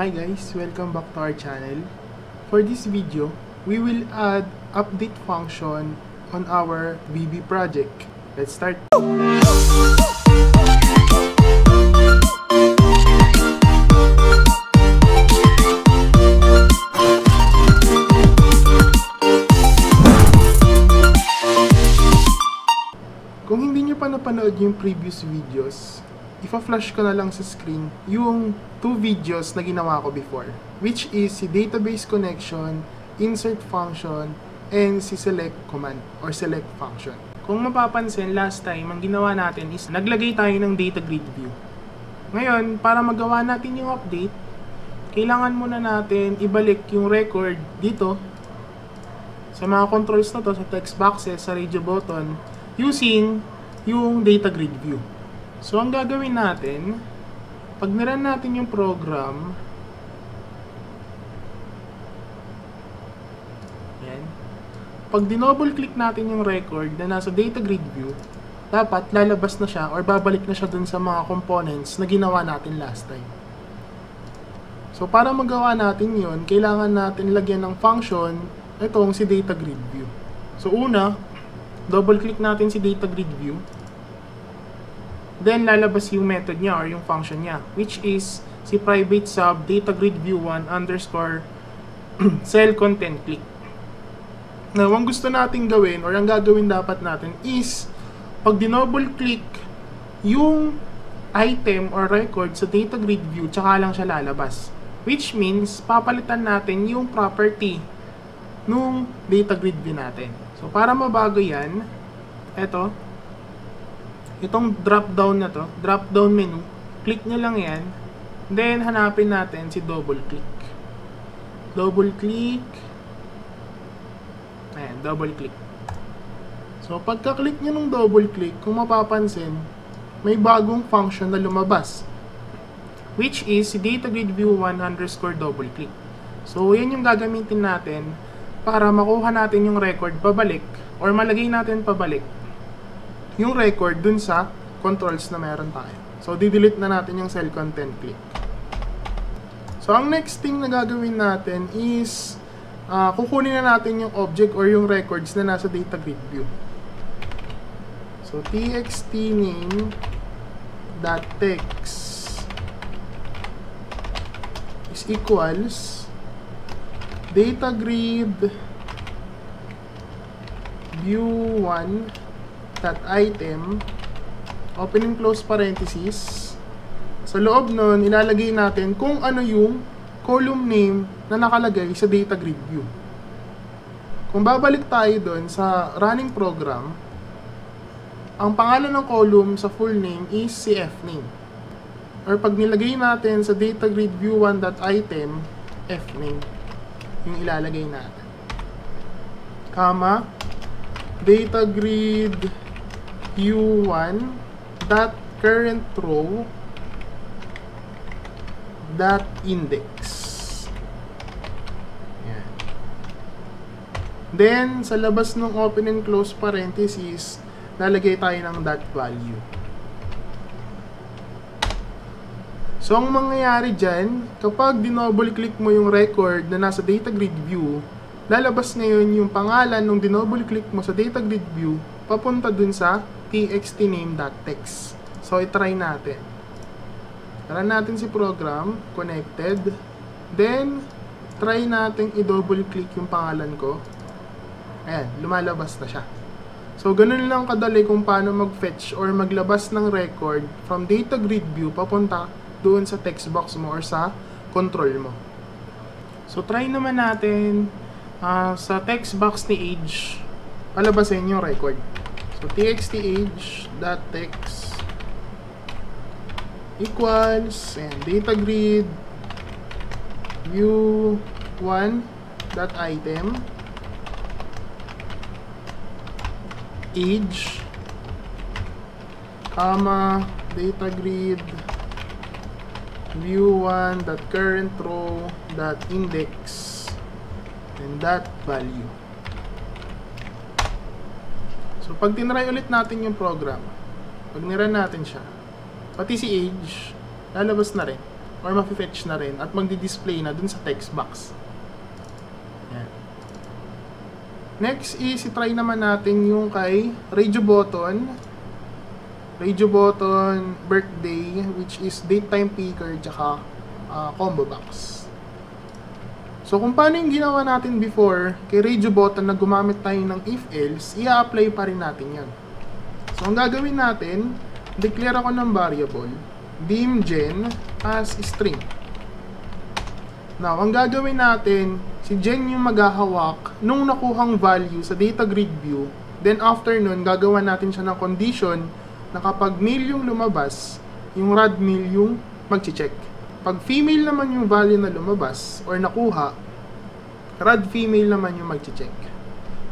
Hi guys, welcome back to our channel. For this video, we will add update function on our VB project. Let's start. Kung hindi nyo pa napanood yung previous videos, ipa-flash ko na lang sa screen yung two videos na ginawa ko before. Which is si database connection, insert function, and si select command or select function. Kung mapapansin, last time, ang ginawa natin is naglagay tayo ng data grid view. Ngayon, para magawa natin yung update, kailangan muna natin ibalik yung record dito sa mga controls na to, sa text boxes, sa radio button, using yung data grid view. So, ang gagawin natin, pag niran natin yung program, yan, pag dinouble click natin yung record na nasa data grid view, dapat lalabas na siya or babalik na siya dun sa mga components na ginawa natin last time. So, para magawa natin yon kailangan natin lagyan ng function itong si data grid view. So, una, double click natin si data grid view. Then, lalabas yung method niya or yung function niya, which is si private sub data grid view 1 underscore cell content click. Now, ang gusto nating gawin or ang gagawin dapat natin is pag dinouble click yung item or record sa data grid view, tsaka lang siya lalabas. Which means, papalitan natin yung property nung data grid view natin. So, para mabago yan, eto, itong drop down na to, drop down menu, click nyo lang yan, then hanapin natin si double click. Double click, ayan, double click. So, pagka-click nyo ng double click, kung mapapansin, may bagong function na lumabas. Which is si data grid view 1 underscore double click. So, yan yung gagamitin natin para makuha natin yung record pabalik or malagay natin pabalik yung record dun sa controls na meron tayo. So, di-delete na natin yung cell content click. So, ang next thing na gagawin natin is uh, kukunin na natin yung object or yung records na nasa data grid view. So, txt name dot text is equals data grid view 1 dot item open and close parenthesis. Sa loob nun ilalagay natin kung ano yung column name na nakalagay sa data grid view. Kung babalik tayo doon sa running program ang pangalan ng column sa full name is CF name. Or pag nilagay natin sa data grid view 1 dot item f name yung ilalagay natin. Comma, data grid u1 dot current row dot index. Yan. Then, sa labas ng open and close parenthesis, lalagay tayo ng dot value. So, ang mangyayari dyan, kapag dinouble click mo yung record na nasa data grid view, lalabas ngayon yung pangalan ng dinouble click mo sa data grid view papunta dun sa txtname.text. So, itry natin. Tara natin si program, connected. Then, try natin i-double click yung pangalan ko. Ayan, lumalabas na siya. So, ganun lang kadali kung paano mag-fetch or maglabas ng record from data grid view papunta doon sa text box mo or sa control mo. So, try naman natin uh, sa text box ni age, palabasin yung record. So, txtH.text equals and data grid view 1 dot item age comma data grid view 1 dot current row dot index and that value so pag tinry ulit natin yung program pag niran natin siya pati si age lalabas na rin or ma-fetch na rin at magdi-display na dun sa text box. Yan. Next is, try naman natin yung kay radio button. Radio button, birthday, which is date time picker, tsaka uh, combo box. So, kung paano yung ginawa natin before, kay radio button na gumamit tayo ng if-else, i-apply pa rin natin yan. So, ang gagawin natin, declare ako ng variable, beamgen as string. Now, ang gagawin natin, si Jen yung maghahawak nung nakuhang value sa data grid view. Then, after nun, gagawa natin siya ng condition na kapag male yung lumabas, yung rad male yung mag-check. Pag female naman yung value na lumabas or nakuha, rad female naman yung mag-check.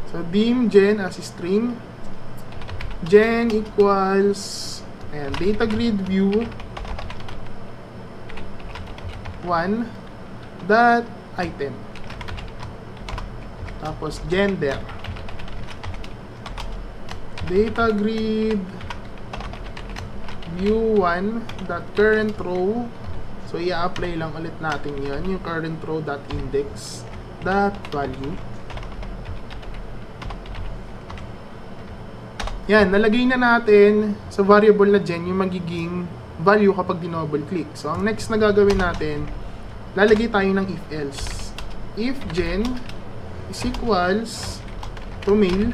So, dim gen as string, gen equals, ayan, data grid view, 1, dot item. Tapos, gender. Data grid view 1 dot current row So, i-apply lang ulit natin yan, yung current row dot index dot value. Yan, nalagay na natin sa variable na gen yung magiging value kapag dinouble click. So, ang next na gagawin natin, lalagay tayo ng if else. If gen is equals to mail,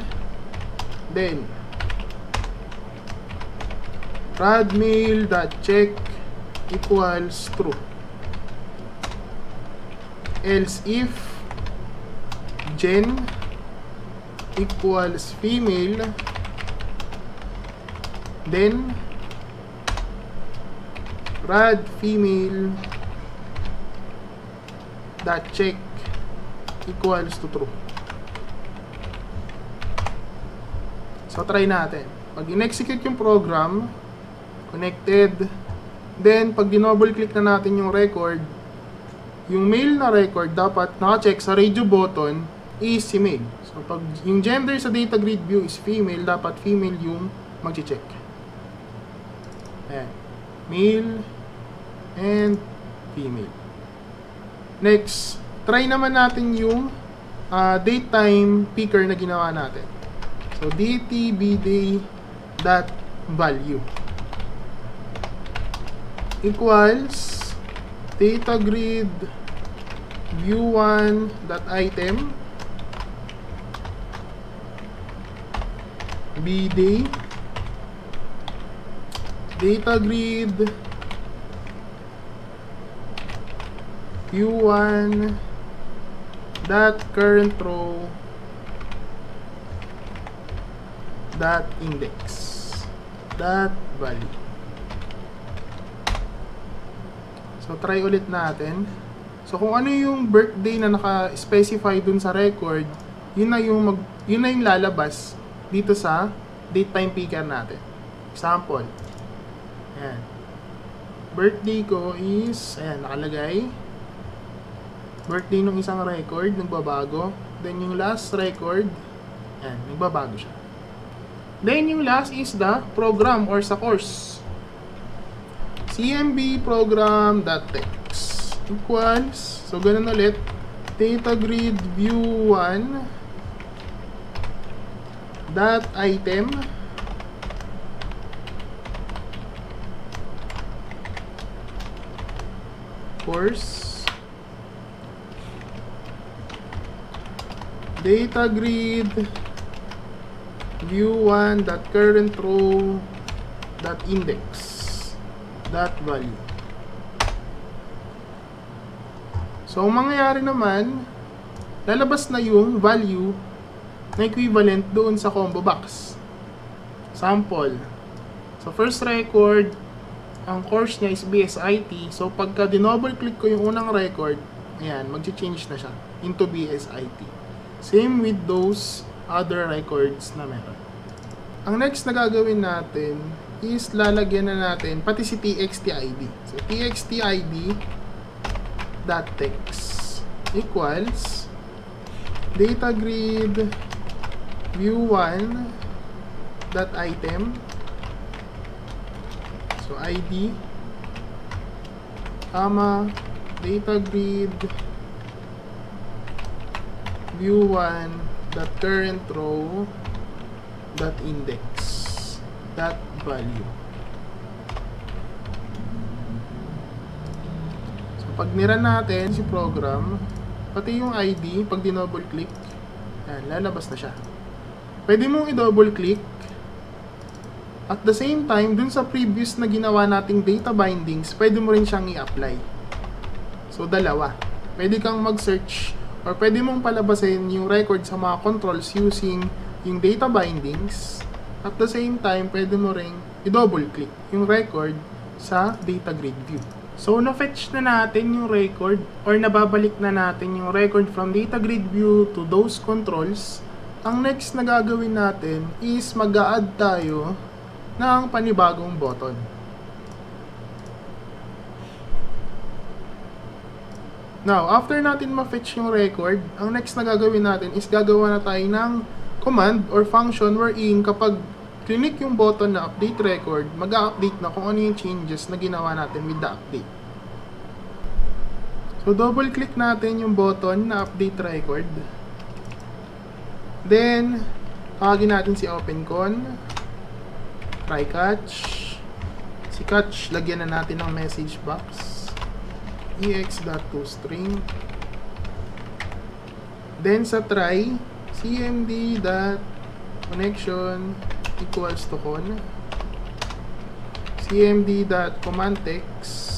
then radmail dot check equals true. Else if gen equals female then rad female dot check equals to true. So try natin. Pag in-execute yung program, connected, then pag dinouble click na natin yung record, yung male na record dapat naka-check sa radio button is si male. So pag yung gender sa data grid view is female, dapat female yung mag-check. Ayan. Male and female. Next, try naman natin yung uh, date time picker na ginawa natin. So dtbday dot value equals data grid view1 dot item bday data grid view1 dot current row dot index dot value So, try ulit natin. So, kung ano yung birthday na naka-specify dun sa record, yun na yung, mag, yun na yung lalabas dito sa date time picker natin. Example. Ayan. Birthday ko is, ayan, nakalagay. Birthday nung isang record, nagbabago. Then, yung last record, ayan, nagbabago siya. Then, yung last is the program or sa course cmb program.text equals, so ganun ulit, data grid view 1 dot item. Course. Data grid view 1 that value. So, ang mangyayari naman, lalabas na yung value na equivalent doon sa combo box. Sample. So, first record, ang course niya is BSIT. So, pagka dinoble click ko yung unang record, ayan, mag-change na siya into BSIT. Same with those other records na meron. Ang next na gagawin natin is lalagyan na natin pati si txtid. So, txtid dot text equals data grid view 1 dot item so id comma, data grid, view 1, dot current row, dot index, dot value. So, pag nira natin si program, pati yung ID, pag dinouble click, yan, lalabas na siya. Pwede mong i-double click at the same time, dun sa previous na ginawa nating data bindings, pwede mo rin siyang i-apply. So, dalawa. Pwede kang mag-search or pwede mong palabasin yung record sa mga controls using yung data bindings. At the same time, pwede mo rin i-double click yung record sa data grid view. So, na-fetch na natin yung record or nababalik na natin yung record from data grid view to those controls. Ang next na gagawin natin is mag-a-add tayo ng panibagong button. Now, after natin ma-fetch yung record, ang next na gagawin natin is gagawa na tayo ng command or function wherein kapag click yung button na update record, mag-update na kung ano yung changes na ginawa natin with the update. So, double click natin yung button na update record. Then, tawagin natin si OpenCon try catch. Si catch lagyan na natin ng message box. ex.toString then sa try cmd dot connection equals to con cmd dot command text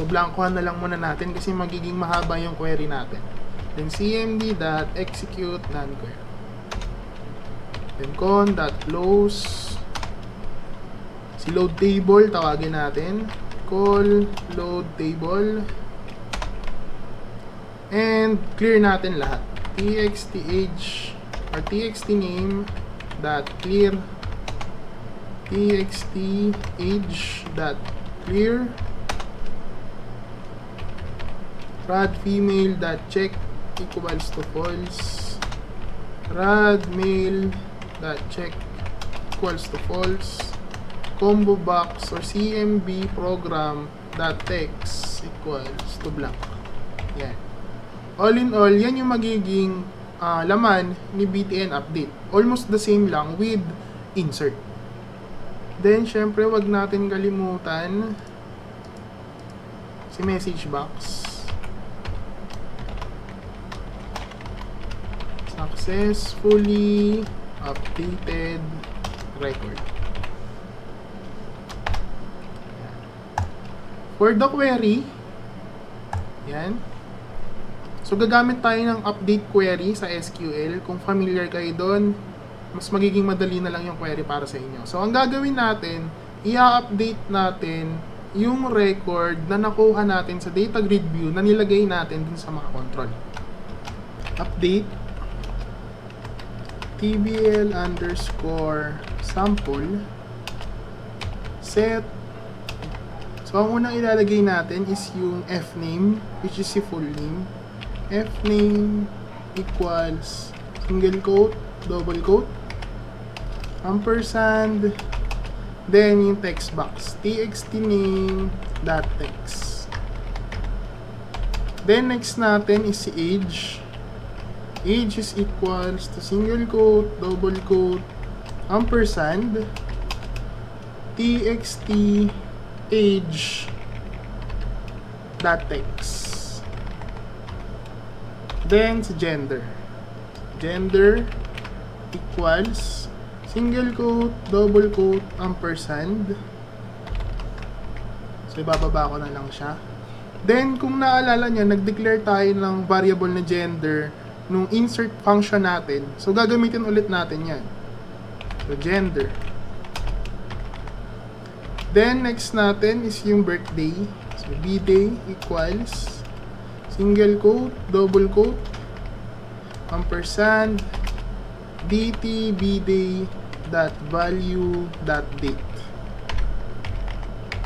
so blankohan na lang muna natin kasi magiging mahaba yung query natin. Then cmd dot execute non-query. Then con dot close. Si load table tawagin natin. Call load table. And clear natin lahat. Txt or txt name dot clear. Txt age dot clear. Rad female dot check equals to false. Rad male that check equals to false. Combo box or cmb program that text equals to blank yan all in all yan yung magiging uh, laman ni btn update almost the same lang with insert then syempre wag natin kalimutan si message box successfully updated record. For the query, yan. So, gagamit tayo ng update query sa SQL. Kung familiar kayo doon, mas magiging madali na lang yung query para sa inyo. So, ang gagawin natin, i-update natin yung record na nakuha natin sa data grid view na nilagay natin dun sa mga control. Update tbl underscore sample set so ang unang ilalagay natin is yung fname which is si full name fname equals single quote double quote ampersand then yung text box txt name dot text then next natin is si age age is equals to single quote, double quote, ampersand, txt age dot text. Then, sa gender. Gender equals single quote, double quote, ampersand. So, ibababa ko na lang siya. Then, kung naalala nyo, nag-declare tayo ng variable na gender nung insert function natin. So, gagamitin ulit natin yan. So, gender. Then, next natin is yung birthday. So, bday equals single quote, double quote, ampersand, dt bday dot value dot date.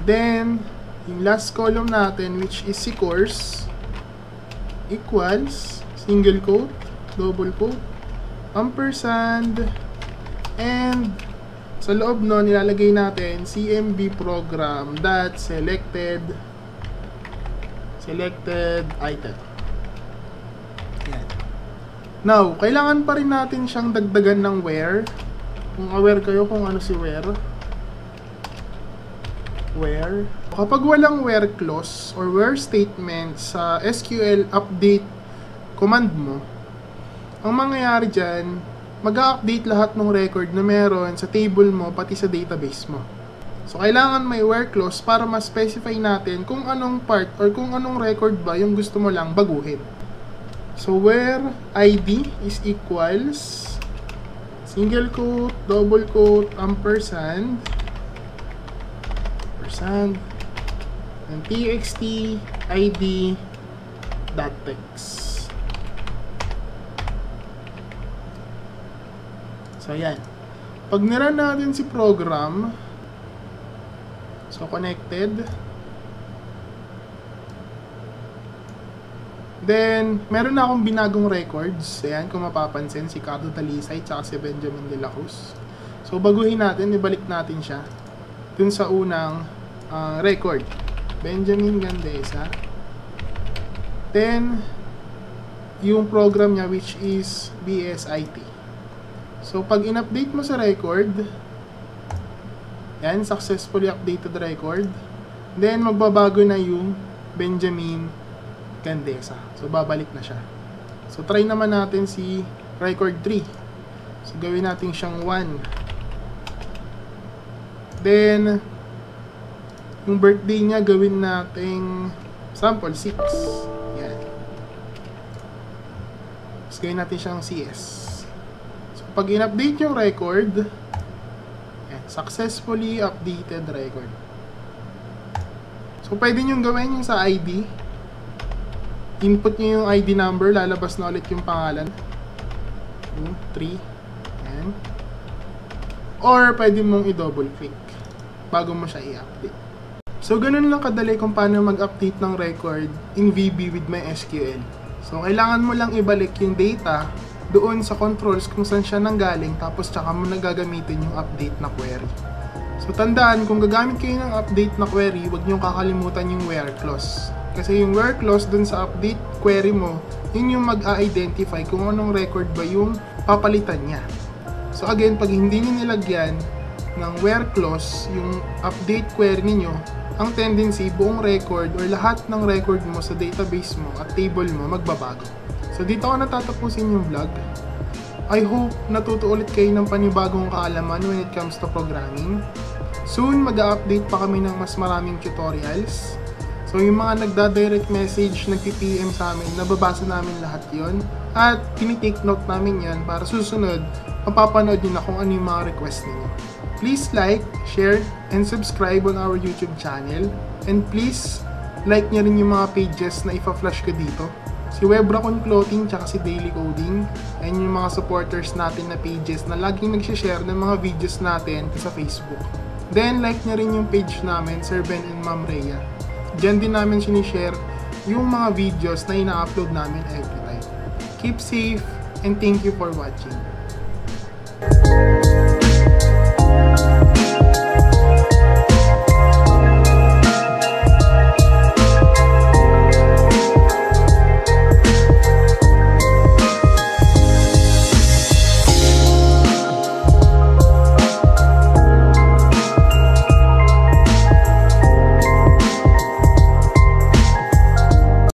Then, yung last column natin, which is si course, equals single quote, double quote, ampersand, and Sa loob nun, nilalagay natin cmb program dot selected selected item. Yan. Now, kailangan pa rin natin siyang dagdagan ng where. Kung aware kayo kung ano si where. Where. Kapag walang where clause or where statement sa SQL update command mo, ang mangyayari dyan, mag-update lahat ng record na meron sa table mo pati sa database mo. So, kailangan may where clause para ma-specify natin kung anong part or kung anong record ba yung gusto mo lang baguhin. So, where ID is equals single quote, double quote, ampersand, ampersand, and txt id dot text. So, ayan. Pag niran natin si program, so connected, Then, meron na akong binagong records. Ayan, kung mapapansin, si Cardo Talisay at si Benjamin De La Cruz. So, baguhin natin, ibalik natin siya dun sa unang uh, record. Benjamin Gandesa. Then, yung program niya which is BSIT. So, pag in-update mo sa record, yan, successfully updated record. Then, magbabago na yung Benjamin Gandesa. So, babalik na siya. So, try naman natin si record 3. So, gawin natin siyang 1. Then, yung birthday niya, gawin natin sample 6. Yan. So, gawin natin siyang CS. So, pag in-update yung record, successfully updated record. So, pwede nyo gawin yung sa ID input nyo yung ID number, lalabas na ulit yung pangalan. 3. Yan. Or, pwede mong i-double click bago mo siya i-update. So, ganun lang kadali kung paano mag-update ng record in VB with MySQL. So, kailangan mo lang ibalik yung data doon sa controls kung saan siya nanggaling tapos tsaka mo nagagamitin yung update na query. So, tandaan, kung gagamit kayo ng update na query, huwag nyo kakalimutan yung where clause. Kasi yung where clause dun sa update query mo, yun yung mag-a-identify kung anong record ba yung papalitan niya. So again, pag hindi niyo nilagyan ng where clause yung update query niyo, ang tendency buong record or lahat ng record mo sa database mo at table mo magbabago. So dito ako natatapusin yung vlog. I hope natuto ulit kayo ng panibagong kaalaman when it comes to programming. Soon, mag-update pa kami ng mas maraming tutorials. So yung mga nagda-direct message, nagpi-PM sa amin, nababasa namin lahat yon At tinitake note namin yan para susunod, mapapanood nyo na kung ano yung mga request ninyo. Please like, share, and subscribe on our YouTube channel. And please, like nyo rin yung mga pages na ipa-flash ko dito. Si Webracon Clothing, tsaka si Daily Coding, and yung mga supporters natin na pages na laging nagsishare ng mga videos natin sa Facebook. Then, like nyo rin yung page namin, Sir Ben and Ma'am Rhea. Diyan din namin sinishare yung mga videos na ina-upload namin every time. Keep safe and thank you for watching.